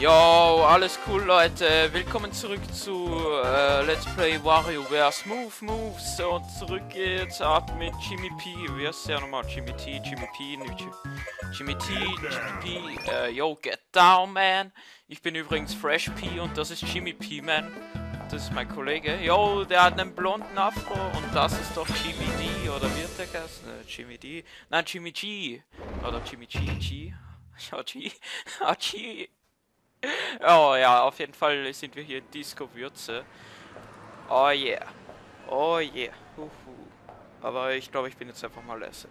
Yo, alles cool Leute, willkommen zurück zu äh, Let's Play WarioWare Smooth Moves und zurück geht's ab mit Jimmy P. Wie heißt der nochmal? Jimmy T, Jimmy P, nicht Jimmy T, Jimmy P, äh, yo, get down man. Ich bin übrigens Fresh P und das ist Jimmy P, man. Das ist mein Kollege. Yo, der hat einen blonden Afro und das ist doch Jimmy D, oder wird der Gast? Ne, Jimmy D. Nein, Jimmy G. Oder Jimmy G, G. G. G. Oh ja, auf jeden Fall sind wir hier in Disco Würze. Oh yeah. Oh yeah. Huhu. Aber ich glaube, ich bin jetzt einfach mal leise.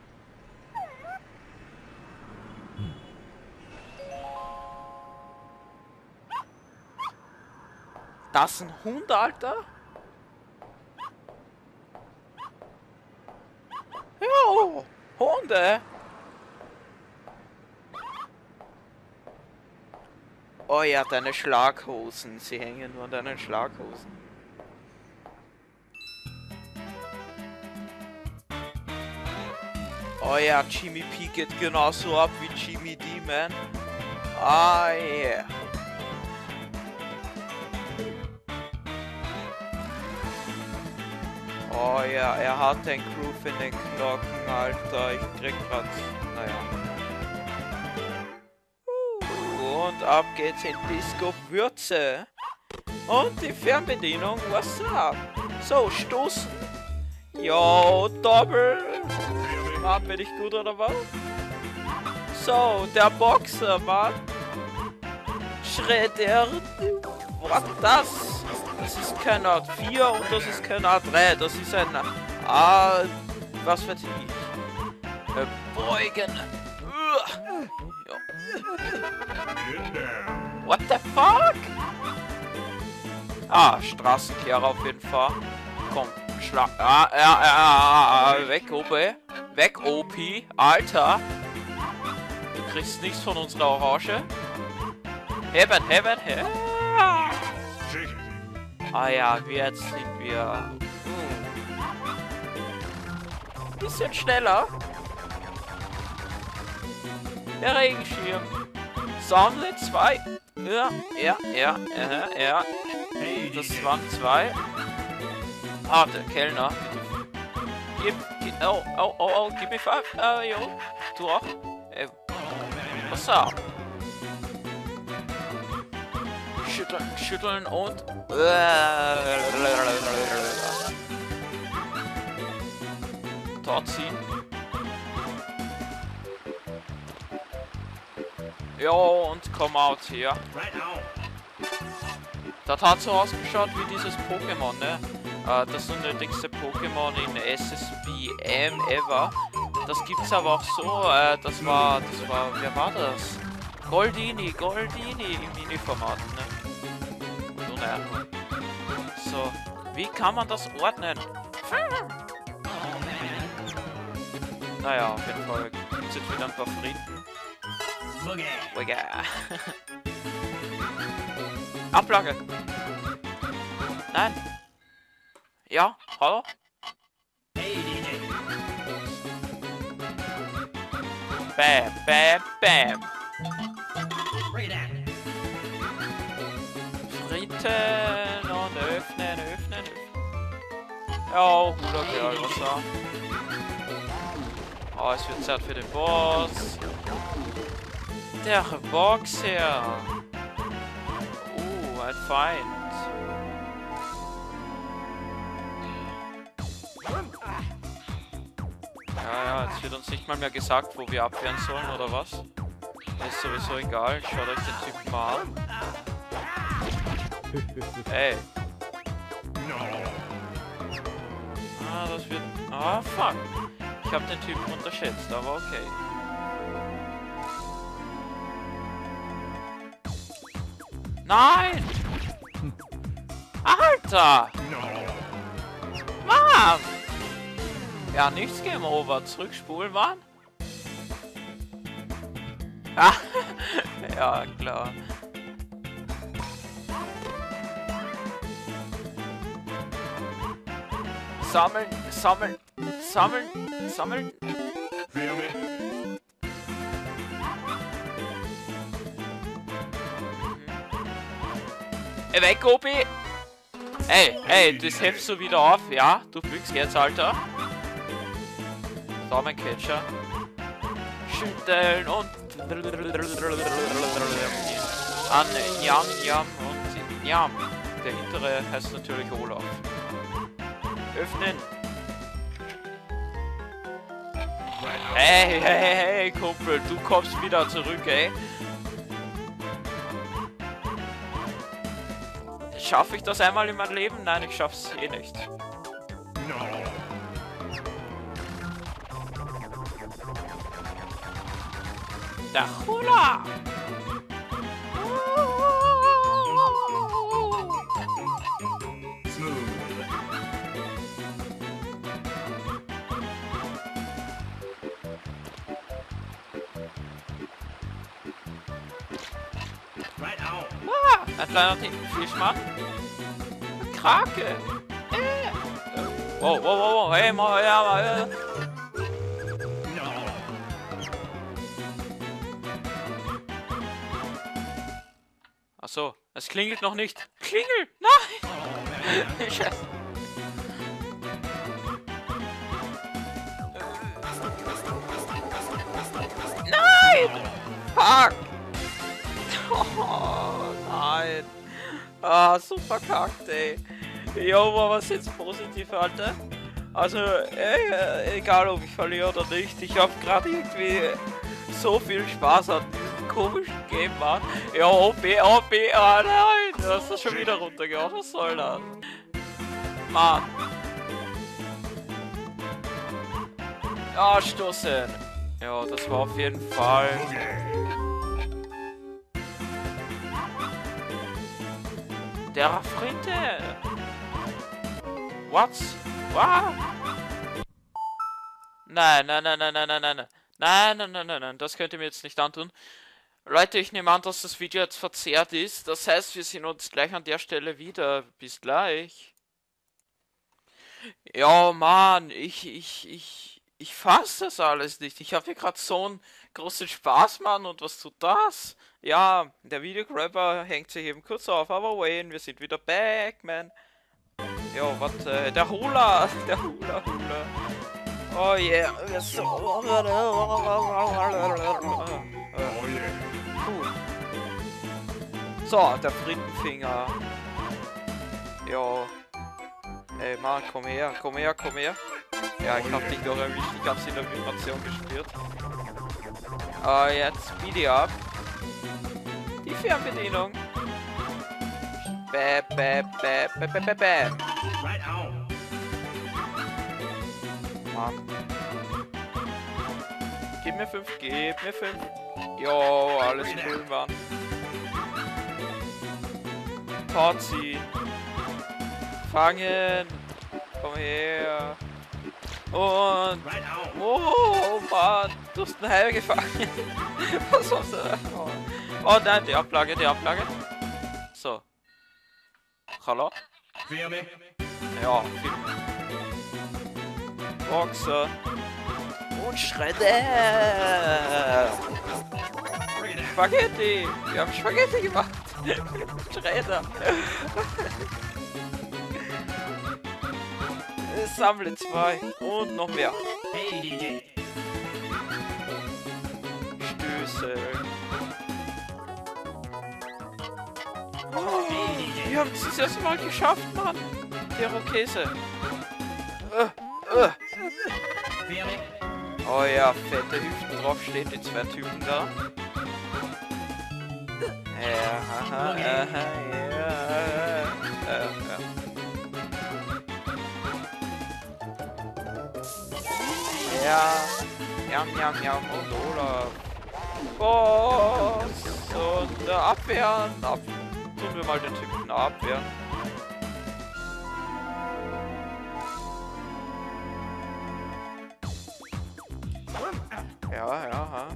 Das ist ein Hund, Alter? Jo, Hunde. Oh ja, deine Schlaghosen. Sie hängen nur an deinen Schlaghosen. Oh ja, Jimmy P geht genauso ab wie Jimmy D, man. Ah, yeah. Oh ja, er hat den Groove in den Knochen, Alter. Ich krieg grad... Naja. Und ab geht's in Disco Würze. Und die Fernbedienung, what's up? So, stoßen. Yo, Doppel. Mann, bin ich gut oder was? So, der Boxer, Mann. Schredder. Was das? Das ist kein Art 4 und das ist kein Art 3. Das ist ein A... Was weiß ich. Äh, beugen. What the fuck? Ah, Straßenkehrer auf jeden Fall. Komm, schlag. Ah, ja, ja, ja, weg, OP. Weg, OP. Alter. Du kriegst nichts von unserer Orange. Heben, heben, heben. Ah ja, jetzt sind wir... Hm. Bisschen schneller. Der Regenschirm. Sammle zwei. Ja, ja, ja, ja, ja. Das waren zwei. Ah, der Kellner. Gib, gib, oh, oh, oh, oh, gib mir five. Oh, jo. Du auch. Äh, was up? Schütteln, schütteln und... Dort ziehen. Jo, und komm out hier. Das hat so ausgeschaut wie dieses Pokémon, ne? Äh, das unnötigste Pokémon in SSBM ever. Das gibt's aber auch so, äh, das war, das war, wer war das? Goldini, Goldini im Mini-Format, ne? So, ne? So, wie kann man das ordnen? Naja, auf jeden Fall gibt's jetzt wieder ein paar Frieden. Boogie. Boogie. Applaker. Der. Ja, hallo? Bam, bam, bam. Friten og nøfnen, nøfnen, Ja, og hodet også. Og jeg synes at for det boss. Der Boxer. Uh, ein Feind. Ja, ja, jetzt wird uns nicht mal mehr gesagt, wo wir abwehren sollen, oder was? Ist sowieso egal, schaut euch den Typen mal an. Ey. Ah, das wird... Ah, fuck. Ich habe den Typen unterschätzt, aber okay. Nein! Alter! Mann! Ja, nichts Game Over. Zurückspulen, Mann. Ah, ja, klar. Sammeln, sammeln, sammeln, sammeln. Weg, Obi! Ey, ey, das hebst du wieder auf, ja? Du büchst jetzt, Alter. So, mein Catcher. Schütteln und... An Jam, Jam und Jam. Der hintere heißt natürlich Olaf. Öffnen. Hey, hey, hey, Kumpel, du kommst wieder zurück, ey. Schaffe ich das einmal in meinem Leben? Nein, ich schaff's eh nicht. Der Hula! Ah, ein kleiner Tintenfischmann. Krake. Äh. Wow, wow, wow, wow. Hey, mal, ja, mal. Äh. Ach so, es klingelt noch nicht. Klingel! Nein! Scheiße. Nein! Fuck! Oh, nein. Ah, so verkackt, ey. Jo, aber was jetzt positiv, Alter? Also, äh, egal ob ich verliere oder nicht, ich habe gerade irgendwie so viel Spaß an diesem komischen Game, Mann. Ja, OP, OP, ah nein, du hast das schon wieder runtergehauen, was soll das? Mann. Ja, stoßen. Ja, das war auf jeden Fall... Der Fritte! What? What? Nein, nein, nein, nein, nein, nein, nein. Nein, nein, nein, nein, nein, das könnt ihr mir jetzt nicht antun. Leute, ich nehme an, dass das Video jetzt verzerrt ist. Das heißt, wir sehen uns gleich an der Stelle wieder. Bis gleich. Ja, Mann, ich, ich, ich, ich fasse das alles nicht. Ich habe hier gerade so einen großen Spaß, Mann, und was tut das? Ja, der Videograbber hängt sich eben kurz auf, aber Wayne, wir sind wieder back, man. Jo, warte, der Hula, der Hula Hula. Oh yeah, so. Der Frittenfinger. Jo. Ey, Mann, komm her, komm her, komm her. Ja, ich hab dich doch erwischt, ich hab's in der Vibration gespürt. Äh, jetzt Speedy ab. Die Fernbedienung. Bäh, bäh, bäh, bäh, bäh, bäh, bäh. Mann. Gib mir 5, gib mir 5. Jo, alles cool, Mann. Ziehen. Fangen. Komm her. Und. Oh, Mann. Du hast einen Heil gefangen. Was war's da? Oh. Oh nein, die Ablage, die Ablage. So. Hallo? Ja. Boxer. Und Schredder. Spaghetti. Wir haben Spaghetti gemacht. Schredder. Sammle zwei. Und noch mehr. Stöße. Oh, wir haben es das erste Mal geschafft, Mann. Der Rokese. Äh, äh. Oh ja, fette Hüften drauf steht die zwei Typen da. Ja, haha, aha, ja, äh, ja. Ja, jam, jam, jam und Olaf. Boss und äh, abwehren. Tun wir mal den Typen abwehren. Ja, ja, ja.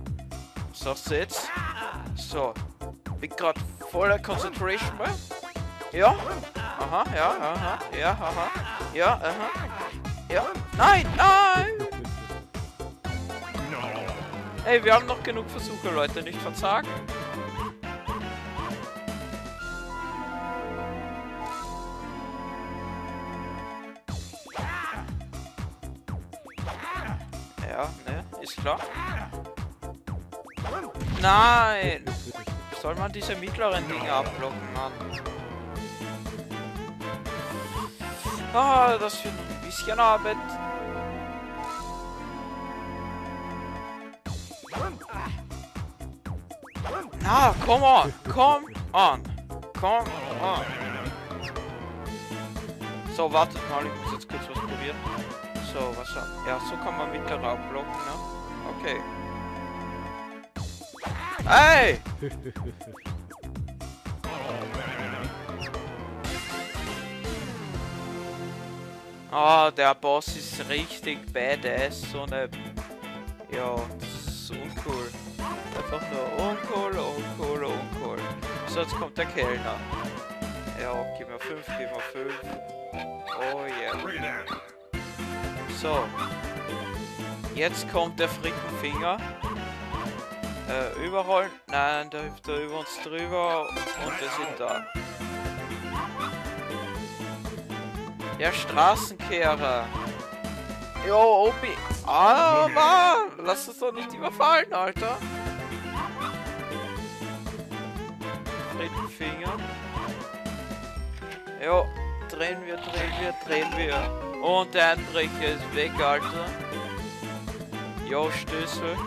Du jetzt? So. Bin gerade voller Concentration bei. Ja. Aha, ja, aha. Ja, aha. Ja, aha. Ja. Nein, nein! Ey, wir haben noch genug Versuche, Leute. Nicht verzagen. Ist klar. Nein! Soll man diese mittleren Dinge abblocken, Mann? Ah, das wird ein bisschen Arbeit. Na, come on, come on, come on. So, wartet mal, ich muss jetzt kurz was probieren. So, was. Ja, so kann man mittlere abblocken, ne? Okay. Hey! Ah, oh, der Boss ist richtig badass, so eine... Ja, das ist uncool. Einfach nur uncool, uncool, uncool. So, jetzt kommt der Kellner. Ja, gib mir 5, gib mir 5. Oh yeah. So. Jetzt kommt der Frickenfinger. Äh, überrollen. Nein, der hüpft da über uns drüber und wir sind da. Der Straßenkehrer. Jo, Obi. Ah, Mann. Lass uns doch nicht überfallen, Alter. Finger. Jo, drehen wir, drehen wir, drehen wir. Und der Einbrecher ist weg, Alter. Jo, Stößel.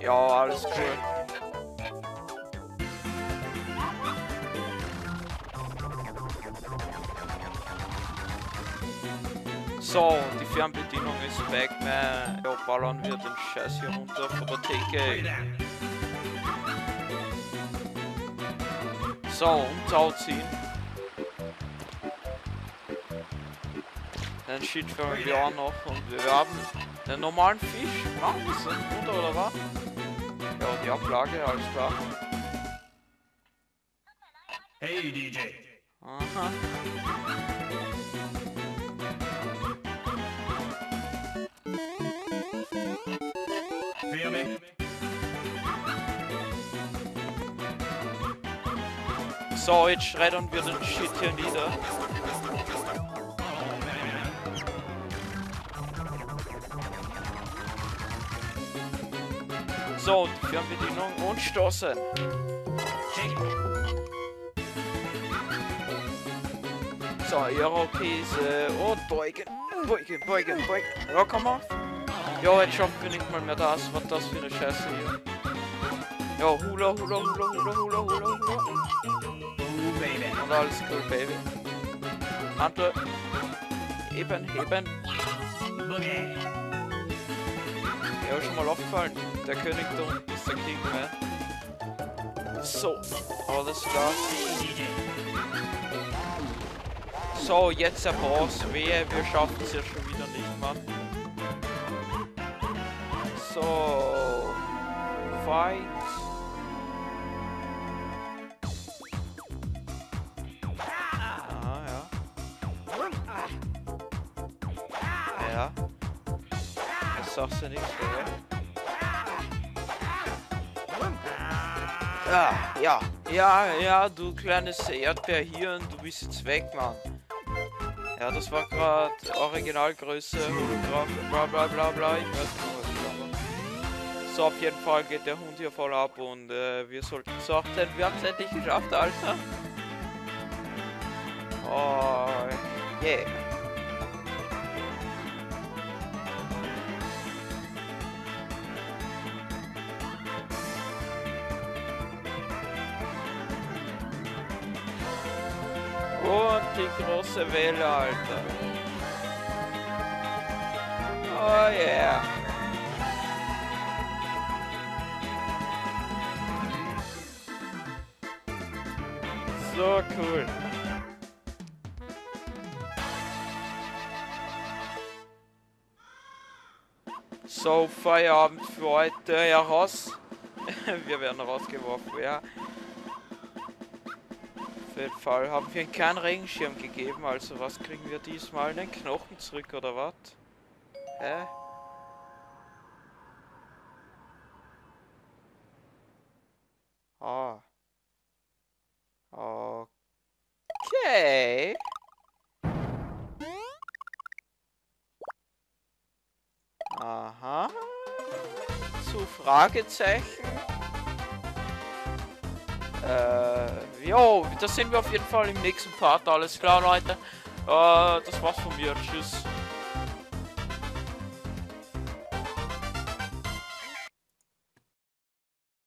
Ja, alles cool. So, die Fernbedienung ist weg, man. Ja, ballern wir den Scheiß hier runter von der Theke. So, und ziehen. Den Shit fangen wir auch noch und wir haben den normalen Fisch. Machen wir es runter oder was? Ja, die Ablage, alles klar. Hey DJ. Aha. So, jetzt schreddern wir den Shit hier nieder. So, die Fernbedienung und stoßen. So, Eurokäse und beugen. Beugen, beugen, beugen. Ja, komm auf. Ja, jetzt schaffen wir nicht mal mehr das. Was das für eine Scheiße hier. Ja, Hula, Hula, Hula, Hula, Hula, Hula, Hula. Und alles cool, Baby. Handel. Heben, heben. Boogie. Ja, schon mal aufgefallen. Der König da unten ist der King, ne? So, alles klar. So, jetzt der Boss. Wehe, wir schaffen es ja schon wieder nicht, Mann. So. Fight. Ah, ja. Sagst du nichts? Ja, ja, ja, ja, du kleines Erdbeerhirn, du bist jetzt weg, Mann. Ja, das war gerade Originalgröße, Hologramm, bla bla bla bla, ich weiß nicht, was. So, auf jeden Fall geht der Hund hier voll ab und äh, wir sollten so auch denn wir haben es endlich geschafft, Alter. Oh, yeah. Die große Welle, Alter. Oh yeah. So cool. So, Feierabend für heute. Ja, raus. wir werden rausgeworfen, ja den Fall haben wir ihnen keinen Regenschirm gegeben, also was kriegen wir diesmal? Einen Knochen zurück oder was? Hä? Ah. Okay. Aha. Zu Fragezeichen. Äh jo, das sehen wir auf jeden Fall im nächsten Part. Alles klar, Leute. Äh, das war's von mir. Tschüss.